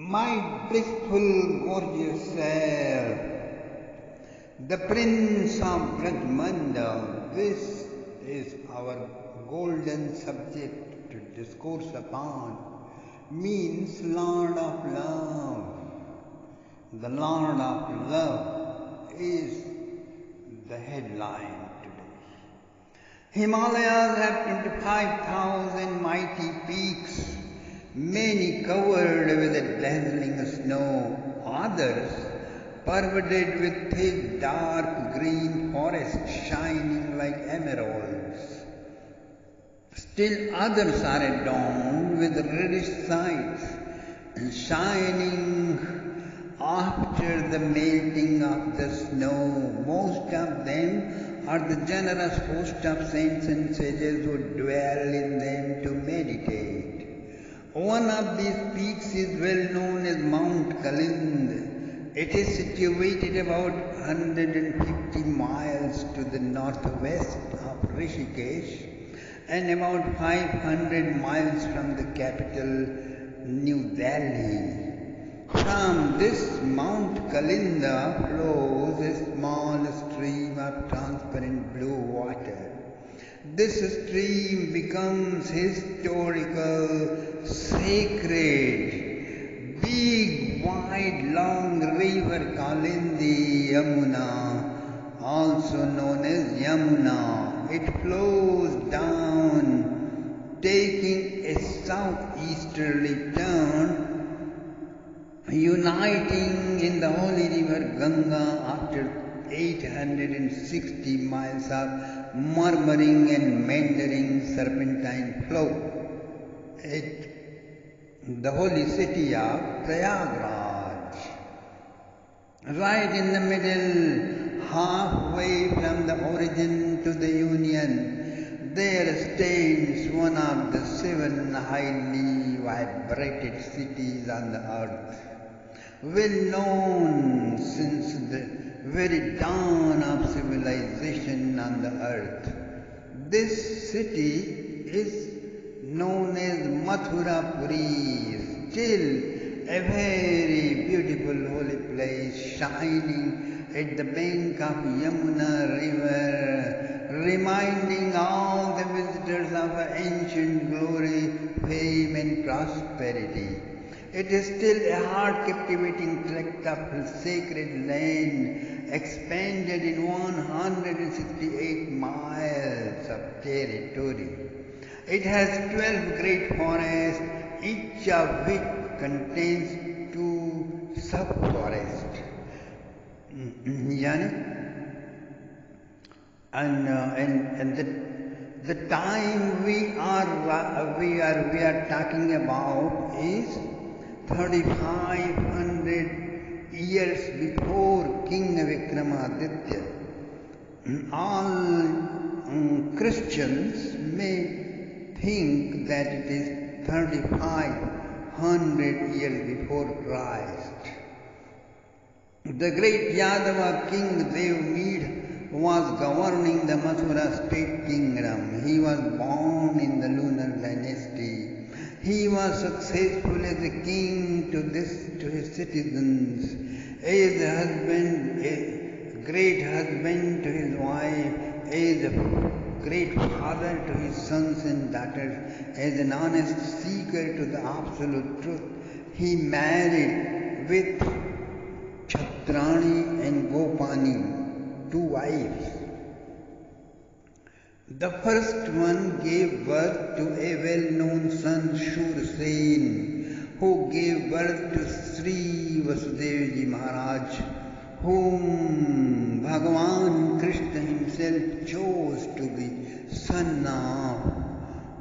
My blissful, gorgeous self, the Prince of Brajmanda, this is our golden subject to discourse upon, means Lord of Love. The Lord of Love is the headline today. Himalayas have 25,000 mighty peaks, many covered with a dazzling snow, others pervaded with thick dark green forests shining like emeralds. Still others are adorned with reddish sides, and shining after the melting of the snow. Most of them are the generous host of saints and sages who dwell in them to meditate. One of these peaks is well known as Mount Kalind. It is situated about 150 miles to the northwest of Rishikesh and about 500 miles from the capital, New Delhi. From this Mount Kalinda flows a small stream of transparent blue water. This stream becomes historical, sacred, big, wide, long river Kalindi Yamuna, also known as Yamuna. It flows down, taking a southeasterly turn uniting in the holy river Ganga after 860 miles of murmuring and meandering serpentine flow at the holy city of Prayagraj. Right in the middle, halfway from the origin to the union, there stands one of the seven highly vibrated cities on the earth well known since the very dawn of civilization on the earth. This city is known as Mathurapuri, still a very beautiful holy place shining at the bank of Yamuna river, reminding all the visitors of ancient glory, fame and prosperity. It is still a heart captivating tract of sacred land expanded in 168 miles of territory. It has 12 great forests, each of which contains two subforests. and, uh, and, and the, the time we are, uh, we are, we are talking about is 3500 years before King Vikramaditya. All um, Christians may think that it is 3500 years before Christ. The great Yadava king Devmeed was governing the Mathura state kingdom. He was born in the lunar dynasty. He was successful as a to this to his citizens, as a husband, a great husband to his wife, as a great father to his sons and daughters, as an honest seeker to the absolute truth. He married with Chatrani and Gopani, two wives. The first one gave birth to a well-known son, Shursen, who gave birth to Sri Vasudevji Maharaj, whom Bhagavan Krishna himself chose to be son of.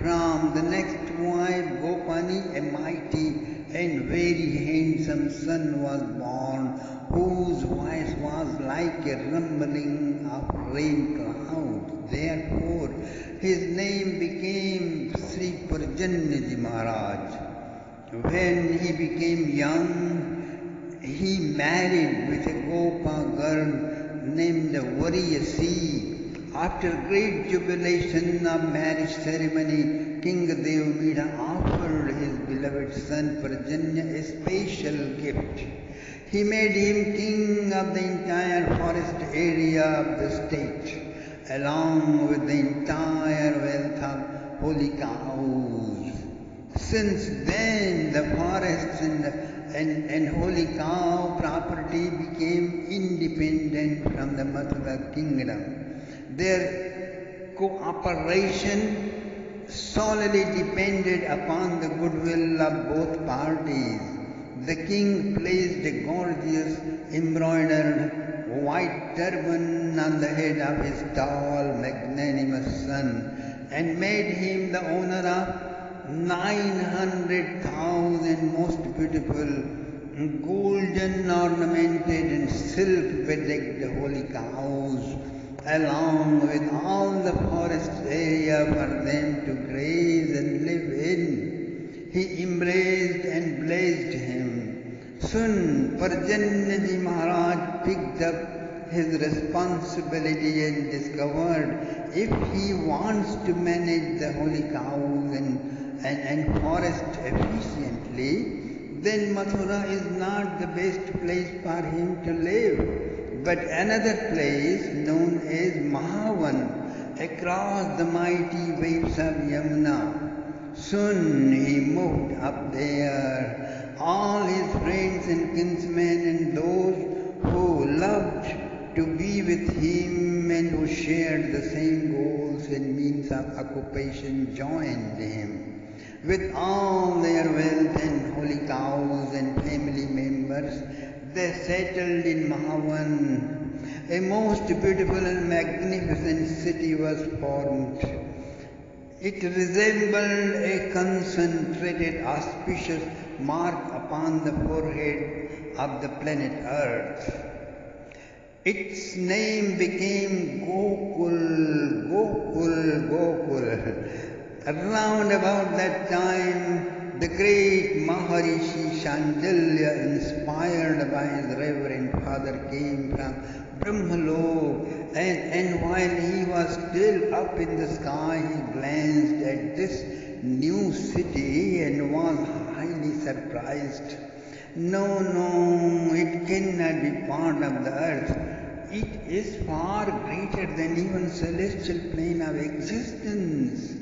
From the next wife, Gopani, a mighty and very handsome son was born, whose voice was like a rumbling of rain clouds. Therefore, his name became Sri Parjanyaji Maharaj. When he became young, he married with a Gopa girl named Variyasi. After great jubilation of marriage ceremony, King Devamida offered his beloved son Parjanya a special gift. He made him king of the entire forest area of the state, along with the entire wealth of holy cows. Since then, the forests and, and, and holy cow property became independent from the Mathura kingdom. Their cooperation solely depended upon the goodwill of both parties. The king placed a gorgeous embroidered white turban on the head of his tall, magnanimous son and made him the owner of 900,000 most beautiful golden ornamented and silk bedecked holy cows along with all the forest area for them to graze and live in. He embraced and blessed him. Soon Parjanyaji Maharaj picked up his responsibility and discovered if he wants to manage the holy cows and and, and forest efficiently, then Mathura is not the best place for him to live. But another place known as Mahavan, across the mighty waves of Yamuna. Soon he moved up there. All his friends and kinsmen and those who loved to be with him and who shared the same goals and means of occupation joined him with all their wealth and holy cows and family members, they settled in Mahavan. A most beautiful and magnificent city was formed. It resembled a concentrated auspicious mark upon the forehead of the planet Earth. Its name became Gokul, Gokul, Gokul. Around about that time, the great Maharishi Shandilya, inspired by his reverend father, came from Brahmalok, and, and while he was still up in the sky, he glanced at this new city and was highly surprised. No, no, it cannot be part of the earth. It is far greater than even celestial plane of existence.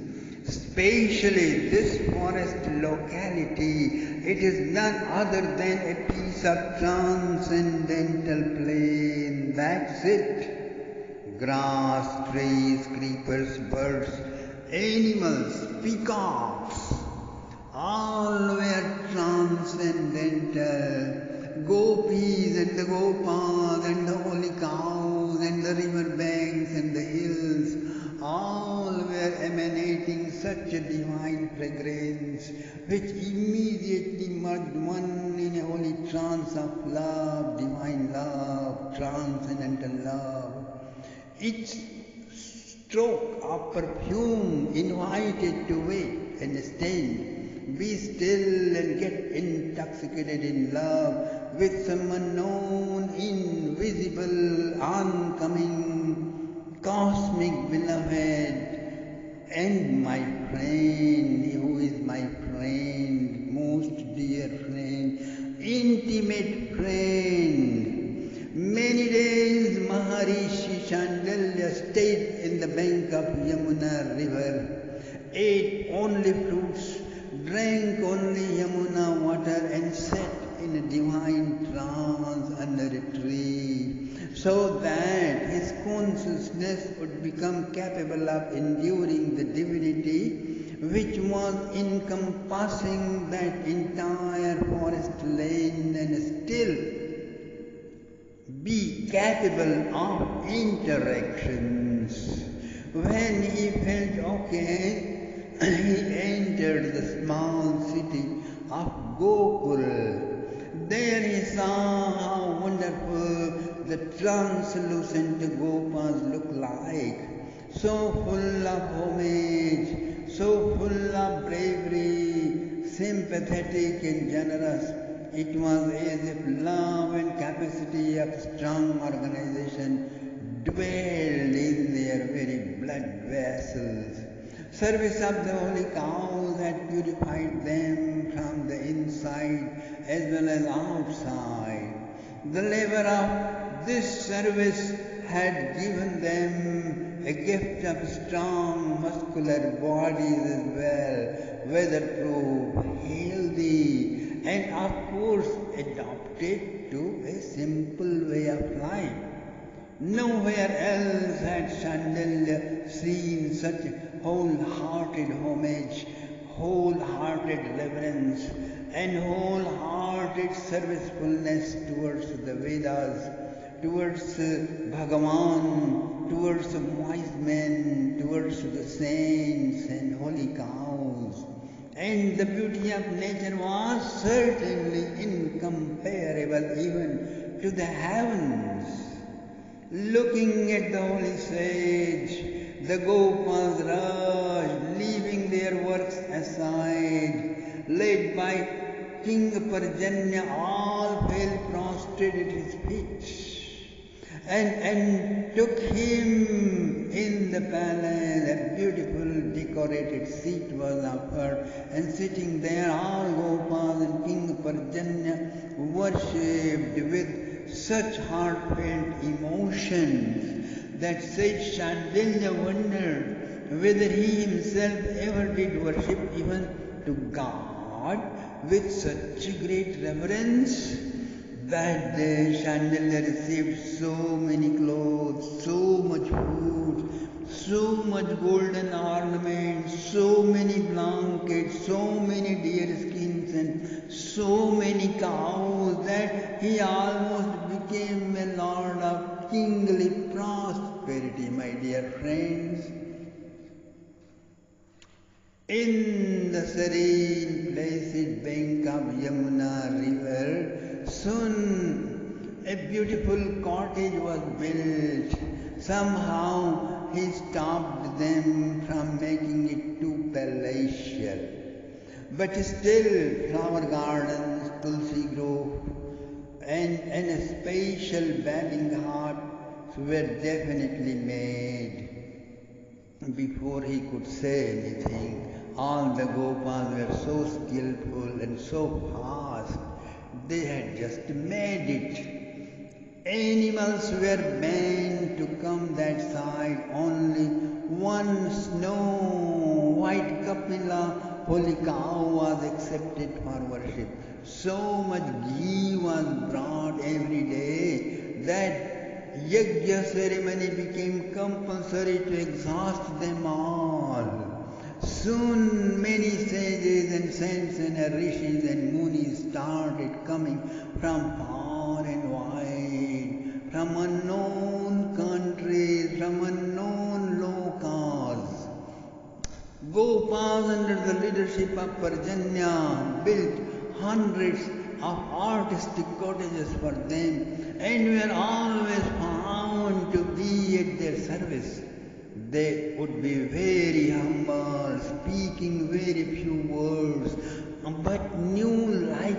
Spatially, this forest locality, it is none other than a piece of transcendental plane. That's it. Grass, trees, creepers, birds, animals, peacocks, all were transcendental. Gopis and the gopas and the holy cows and the river banks trance of love, divine love, transcendental love. Each stroke of perfume invited to wait and stay be still and get intoxicated in love with some unknown, invisible, oncoming, cosmic beloved. And my friend, who is my friend, most dear intimate friend. Many days Maharishi Shandilya stayed in the bank of Yamuna river, ate only fruits, be of interactions. When he felt okay, he entered the small city of Gokul. There he saw how wonderful the translucent gopas look like, so full of homage, so full of bravery, sympathetic and generous. It was as if love and capacity of strong organization dwelled in their very blood vessels. Service of the holy cows had purified them from the inside as well as outside. The labor of this service had given them a gift of strong muscular bodies as well, weatherproof, healthy, and of course adopted to a simple way of life. Nowhere else had Shandilya seen such wholehearted homage, wholehearted reverence, and wholehearted servicefulness towards the Vedas, towards Bhagavan, towards wise men, towards the saints. And the beauty of nature was certainly incomparable even to the heavens. Looking at the holy sage, the Gopas rushed, leaving their works aside, led by King Parjanya, all fell prostrate at his feet and, and took him in the palace. A beautiful decorated seat was offered, and sitting there, all Gopas and King Parjanya worshipped with such heartfelt emotions that Sage Shandilya wondered whether he himself ever did worship even to God with such great reverence. That day Shandilya received so many clothes, so much food, so much golden ornaments, so many blankets, so many deer skins, and so many cows that he almost became a lord of kingly prosperity, my dear friends. In the serene, placid bank of Yamuna river, soon a beautiful cottage was built. Somehow he stopped them from making it too palatial. But still, flower gardens, tulsi grove, and, and a special bathing hut were definitely made. Before he could say anything, all the Gopas were so skillful and so fast, they had just made it. Animals were meant to come that side, only one snow white Kapila holy cow was accepted for worship. So much ghee was brought every day that yajna ceremony became compulsory to exhaust them all. Soon many sages and saints and rishis and munis started coming from far and wide, from unknown countries, from unknown locals. Gopas under the leadership of Parjanya built hundreds of artistic cottages for them and were always found to be at their service. They would be very humble, speaking very few words, Uh, but knew like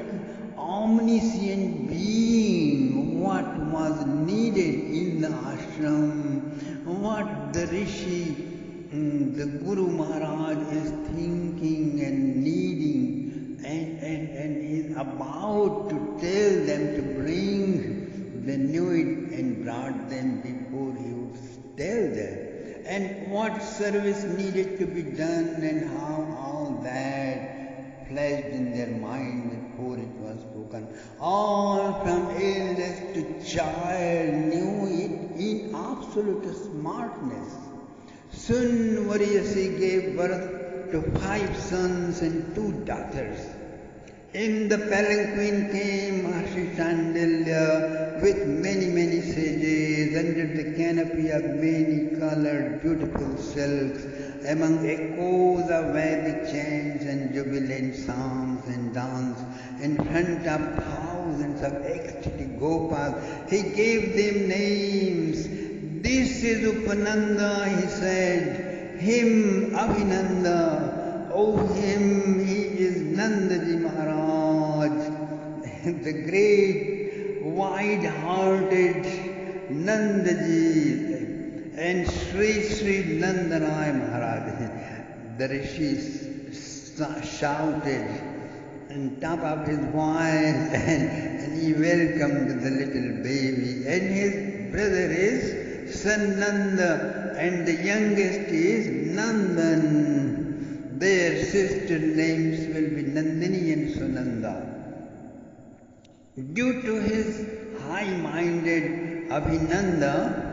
omniscient being what was needed in the ashram, what the rishi, mm, the Guru Maharaj is thinking and needing, and, and, and is about to tell them to bring. They knew it and brought them before he would tell them and what service needed to be done and how all that flashed in their mind before it was spoken. All from eldest to child knew it in absolute smartness. Soon Variyasi gave birth to five sons and two daughters. In the palanquin came Maharishi Shandilya with many, many sages under the canopy of many colored beautiful silks, among echoes of Vedic chants and jubilant songs and dance, in front of thousands of ecstatic gopas. He gave them names. This is Upananda, he said, him Abhinanda. Oh, him, he is Nandaji Maharaj, the great, wide-hearted Nandaji, and Sri Sri Nandanai Maharaj. The rishis shouted on top of his voice and, and he welcomed the little baby. And his brother is Sananda and the youngest is Nandan. Their sister names will be Nandini and Sunanda. Due to his high-minded Abhinanda,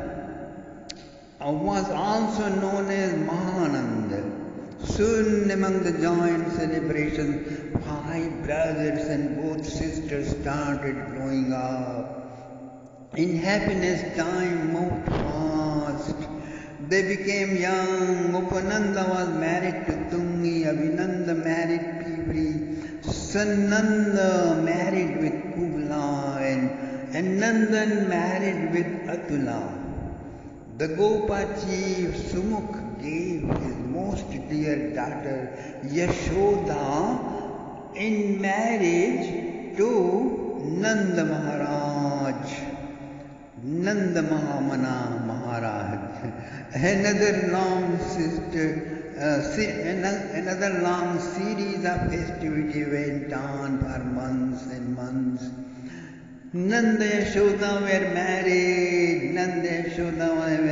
uh, was also known as Mahananda. Soon among the joint celebrations, five brothers and both sisters started growing up. In happiness time moved fast. They became young. Upananda was married to Tungi, Abhinanda married Pivri, Sananda married with Kubla, and, and Nandan married with Atula. The Gopa chief Sumukh gave his most dear daughter Yashoda in marriage to Nanda Maharaj. Nanda Mahamana Maharaj. Another long sister, uh, another long series of festivity went on for months and months. Nanda Yashoda were married. Nanda Yashoda were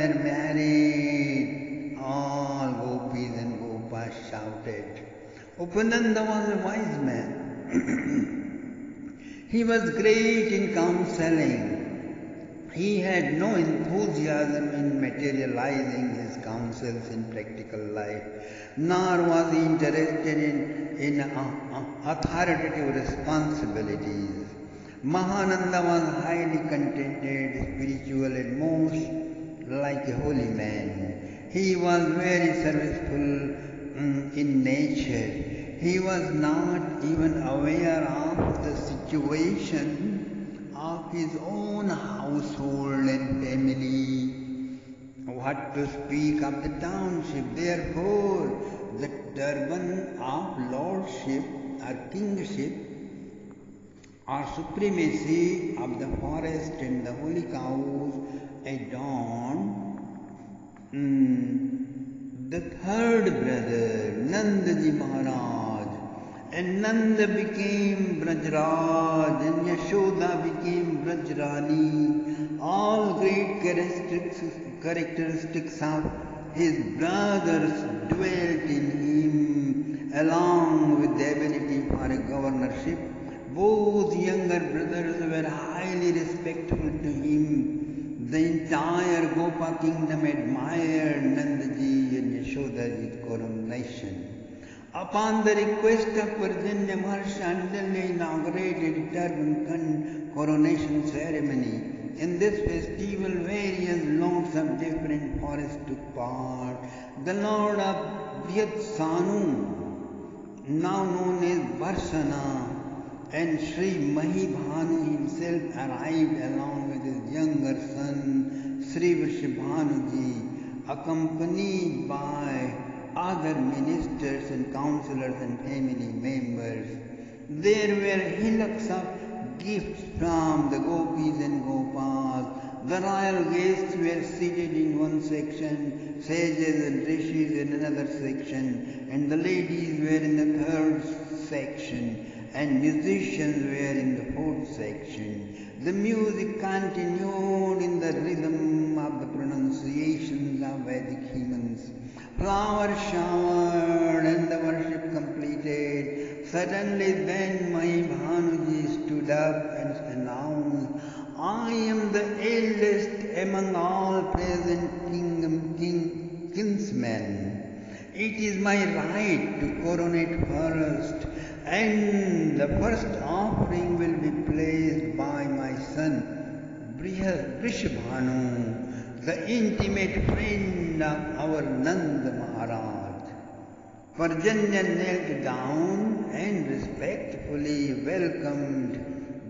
Upananda was a wise man. he was great in counseling. He had no enthusiasm in materializing his counsels in practical life, nor was he interested in, in uh, authoritative responsibilities. Mahananda was highly contented, spiritual, and most like a holy man. He was very serviceful in nature. He was not even aware of the situation of his own household and family. What to speak of the township? Therefore, the turban of lordship or kingship or supremacy of the forest and the holy cows adorned mm, the third brother, Nandaji Maharaj. And Nanda became Brajraj and Yashoda became Brajrani. All great characteristics, characteristics of his brothers dwelt in him along with the ability for a governorship both younger brothers were highly respectful to him. The entire Gopa kingdom admired Nandaji and Yashodaji's coronation. Upon the request of Virginia Maharshi, Andalya inaugurated turban coronation ceremony. In this festival, various lords of different forests took part. The lord of Vyatsanu, now known as Varsana, and Sri Mahibhanu himself arrived along with his younger son Sri Vrishabhanuji, accompanied by other ministers and councillors and family members. There were hillocks of gifts from the gopis and gopas. The royal guests were seated in one section, sages and rishis in another section, and the ladies were in the third section and musicians were in the fourth section. The music continued in Flowers showered and the worship completed. Suddenly then Mahibhanuji stood up and announced, I am the eldest among all present kingdom king, kinsmen. It is my right to coronate first and the first offering will be placed by my son Vrishabhanu, the intimate friend of our Maharaj. Parjanya knelt down and respectfully welcomed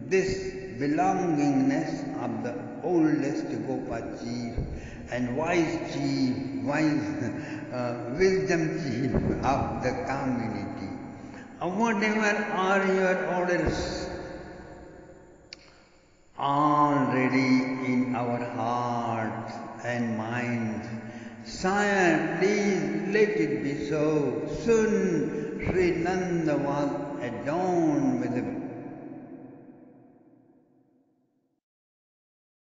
this belongingness of the oldest Gopa chief and wise chief, wise uh, wisdom chief of the community. Uh, whatever are your orders, already in our hearts and minds. Sire, please let it be so. Soon Sri Nanda was adorned with the